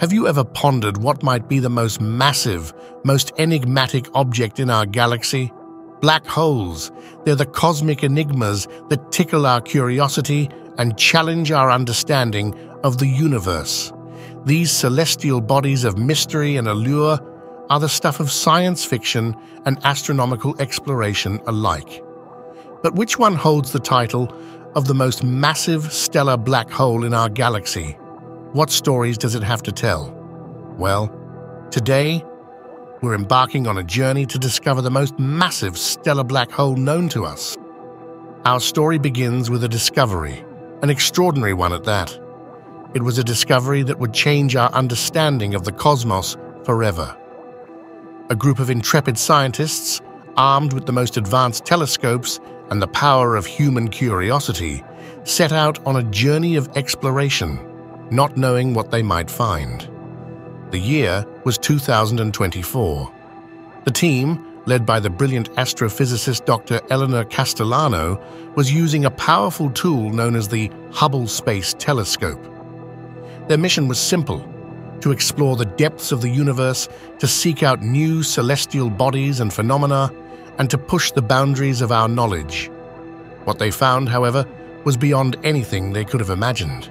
Have you ever pondered what might be the most massive, most enigmatic object in our galaxy? Black holes. They're the cosmic enigmas that tickle our curiosity and challenge our understanding of the universe. These celestial bodies of mystery and allure are the stuff of science fiction and astronomical exploration alike. But which one holds the title of the most massive stellar black hole in our galaxy? What stories does it have to tell? Well, today we're embarking on a journey to discover the most massive stellar black hole known to us. Our story begins with a discovery, an extraordinary one at that. It was a discovery that would change our understanding of the cosmos forever. A group of intrepid scientists, armed with the most advanced telescopes and the power of human curiosity, set out on a journey of exploration not knowing what they might find. The year was 2024. The team, led by the brilliant astrophysicist Dr. Eleanor Castellano, was using a powerful tool known as the Hubble Space Telescope. Their mission was simple to explore the depths of the universe, to seek out new celestial bodies and phenomena, and to push the boundaries of our knowledge. What they found, however, was beyond anything they could have imagined.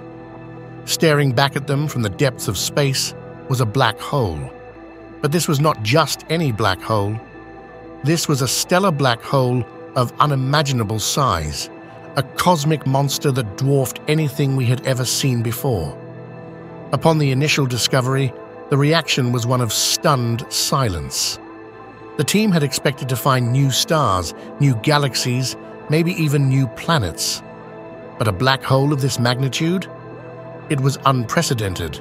Staring back at them from the depths of space was a black hole. But this was not just any black hole. This was a stellar black hole of unimaginable size, a cosmic monster that dwarfed anything we had ever seen before. Upon the initial discovery, the reaction was one of stunned silence. The team had expected to find new stars, new galaxies, maybe even new planets. But a black hole of this magnitude? It was unprecedented.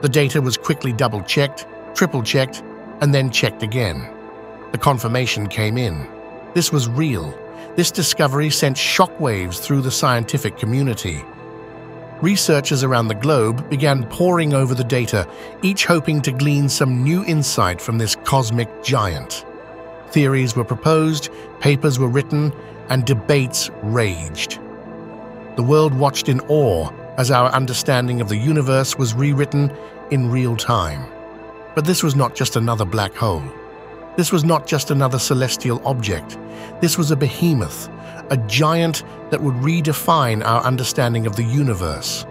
The data was quickly double checked, triple checked, and then checked again. The confirmation came in. This was real. This discovery sent shockwaves through the scientific community. Researchers around the globe began poring over the data, each hoping to glean some new insight from this cosmic giant. Theories were proposed, papers were written, and debates raged. The world watched in awe as our understanding of the universe was rewritten in real time. But this was not just another black hole. This was not just another celestial object. This was a behemoth, a giant that would redefine our understanding of the universe.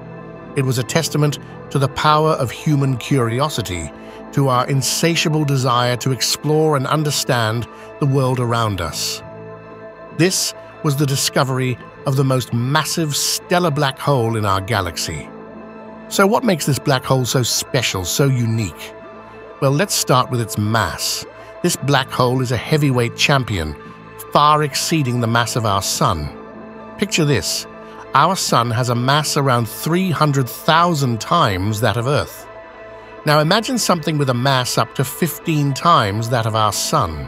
It was a testament to the power of human curiosity, to our insatiable desire to explore and understand the world around us. This was the discovery of the most massive stellar black hole in our galaxy. So what makes this black hole so special, so unique? Well, let's start with its mass. This black hole is a heavyweight champion, far exceeding the mass of our Sun. Picture this. Our Sun has a mass around 300,000 times that of Earth. Now imagine something with a mass up to 15 times that of our Sun.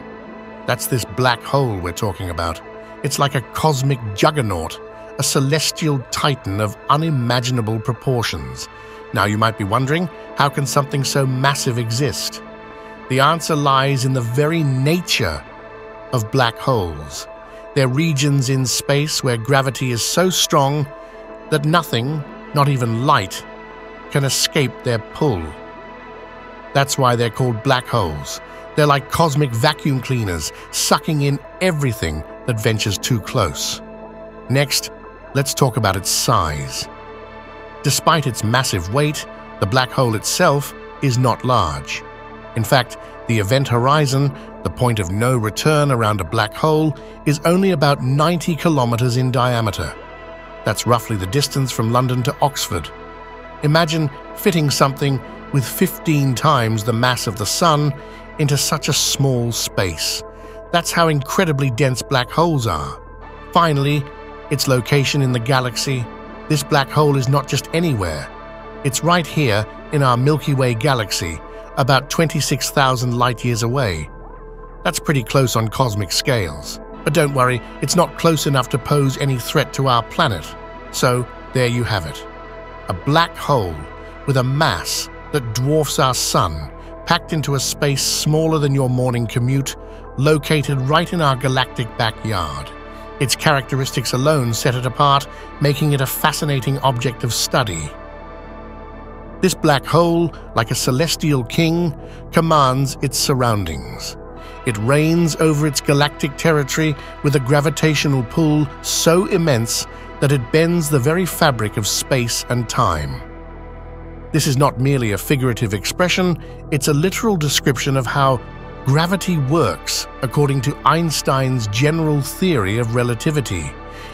That's this black hole we're talking about. It's like a cosmic juggernaut, a celestial titan of unimaginable proportions. Now you might be wondering, how can something so massive exist? The answer lies in the very nature of black holes. They're regions in space where gravity is so strong that nothing, not even light, can escape their pull. That's why they're called black holes. They're like cosmic vacuum cleaners, sucking in everything that ventures too close. Next, let's talk about its size. Despite its massive weight, the black hole itself is not large. In fact, the event horizon, the point of no return around a black hole, is only about 90 kilometers in diameter. That's roughly the distance from London to Oxford. Imagine fitting something with 15 times the mass of the Sun into such a small space. That's how incredibly dense black holes are. Finally, its location in the galaxy. This black hole is not just anywhere. It's right here in our Milky Way galaxy, about 26,000 light years away. That's pretty close on cosmic scales. But don't worry, it's not close enough to pose any threat to our planet. So, there you have it. A black hole with a mass that dwarfs our sun, packed into a space smaller than your morning commute, located right in our galactic backyard. Its characteristics alone set it apart, making it a fascinating object of study. This black hole, like a celestial king, commands its surroundings. It reigns over its galactic territory with a gravitational pull so immense that it bends the very fabric of space and time. This is not merely a figurative expression, it's a literal description of how gravity works according to Einstein's general theory of relativity.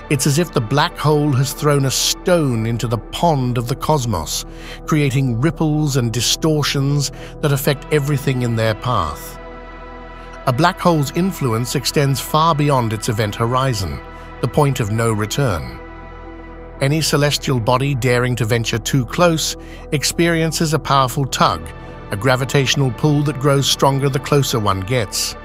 It's as if the black hole has thrown a stone into the pond of the cosmos, creating ripples and distortions that affect everything in their path. A black hole's influence extends far beyond its event horizon, the point of no return. Any celestial body daring to venture too close experiences a powerful tug, a gravitational pull that grows stronger the closer one gets.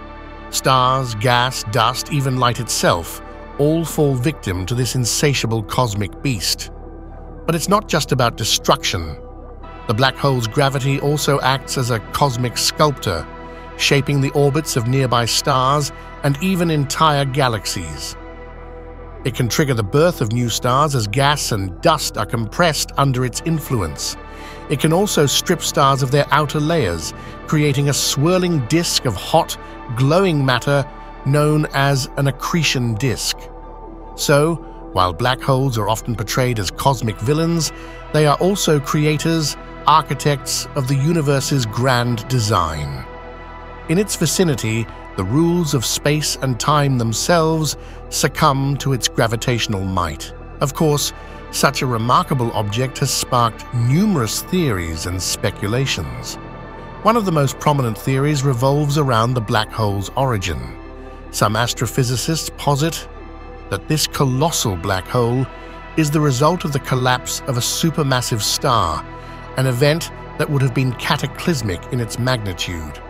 Stars, gas, dust, even light itself all fall victim to this insatiable cosmic beast. But it's not just about destruction. The black hole's gravity also acts as a cosmic sculptor, shaping the orbits of nearby stars and even entire galaxies. It can trigger the birth of new stars as gas and dust are compressed under its influence. It can also strip stars of their outer layers, creating a swirling disk of hot, glowing matter known as an accretion disk. So, while black holes are often portrayed as cosmic villains, they are also creators, architects of the universe's grand design. In its vicinity, the rules of space and time themselves succumb to its gravitational might. Of course, such a remarkable object has sparked numerous theories and speculations. One of the most prominent theories revolves around the black hole's origin. Some astrophysicists posit that this colossal black hole is the result of the collapse of a supermassive star, an event that would have been cataclysmic in its magnitude.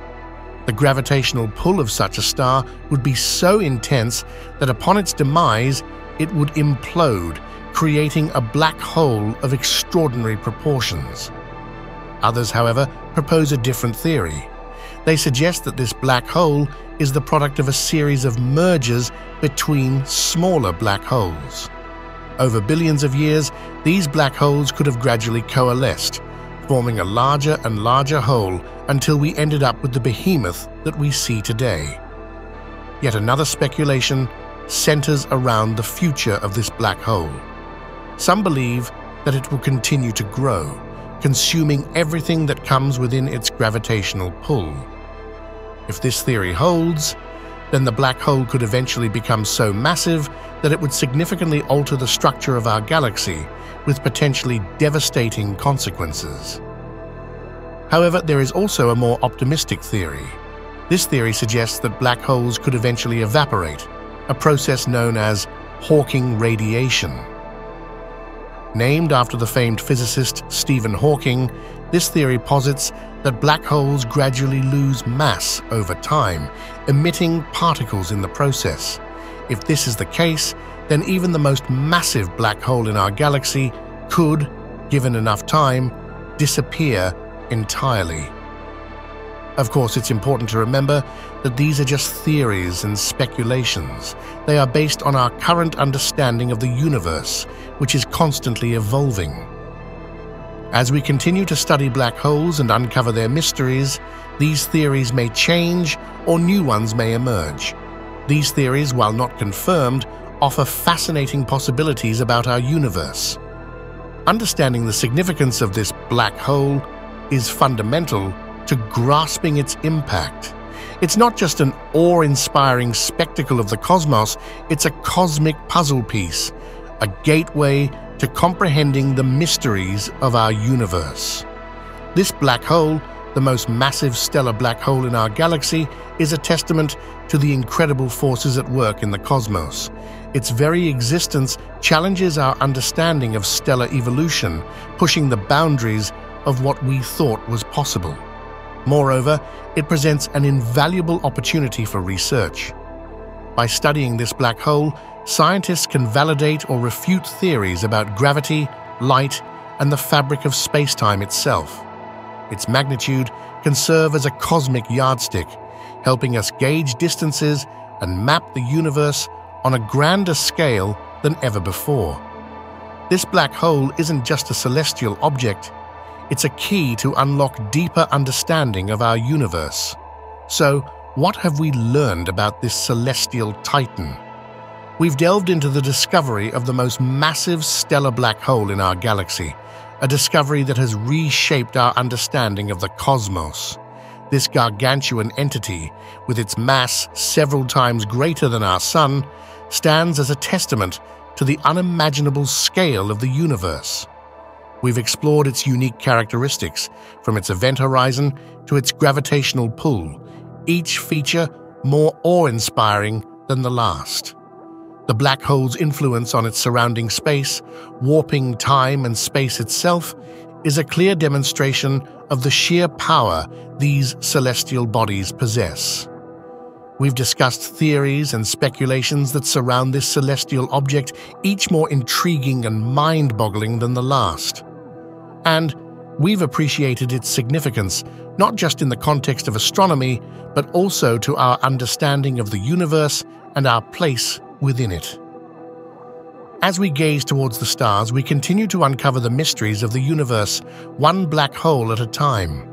The gravitational pull of such a star would be so intense that upon its demise, it would implode, creating a black hole of extraordinary proportions. Others, however, propose a different theory. They suggest that this black hole is the product of a series of mergers between smaller black holes. Over billions of years, these black holes could have gradually coalesced, forming a larger and larger hole until we ended up with the behemoth that we see today. Yet another speculation centers around the future of this black hole. Some believe that it will continue to grow, consuming everything that comes within its gravitational pull. If this theory holds, then the black hole could eventually become so massive that it would significantly alter the structure of our galaxy with potentially devastating consequences. However, there is also a more optimistic theory. This theory suggests that black holes could eventually evaporate, a process known as Hawking radiation. Named after the famed physicist Stephen Hawking, this theory posits that black holes gradually lose mass over time, emitting particles in the process. If this is the case, then even the most massive black hole in our galaxy could, given enough time, disappear entirely. Of course, it's important to remember that these are just theories and speculations. They are based on our current understanding of the universe, which is constantly evolving. As we continue to study black holes and uncover their mysteries, these theories may change or new ones may emerge. These theories, while not confirmed, offer fascinating possibilities about our universe. Understanding the significance of this black hole is fundamental to grasping its impact. It's not just an awe-inspiring spectacle of the cosmos, it's a cosmic puzzle piece, a gateway to comprehending the mysteries of our universe. This black hole, the most massive stellar black hole in our galaxy, is a testament to the incredible forces at work in the cosmos. Its very existence challenges our understanding of stellar evolution, pushing the boundaries of what we thought was possible. Moreover, it presents an invaluable opportunity for research. By studying this black hole, scientists can validate or refute theories about gravity, light, and the fabric of spacetime itself. Its magnitude can serve as a cosmic yardstick, helping us gauge distances and map the universe on a grander scale than ever before. This black hole isn't just a celestial object, It's a key to unlock deeper understanding of our universe. So, what have we learned about this celestial titan? We've delved into the discovery of the most massive stellar black hole in our galaxy, a discovery that has reshaped our understanding of the cosmos. This gargantuan entity, with its mass several times greater than our Sun, stands as a testament to the unimaginable scale of the universe. We've explored its unique characteristics, from its event horizon to its gravitational pull, each feature more awe-inspiring than the last. The black hole's influence on its surrounding space, warping time and space itself, is a clear demonstration of the sheer power these celestial bodies possess. We've discussed theories and speculations that surround this celestial object, each more intriguing and mind-boggling than the last. And we've appreciated its significance, not just in the context of astronomy, but also to our understanding of the universe and our place within it. As we gaze towards the stars, we continue to uncover the mysteries of the universe, one black hole at a time.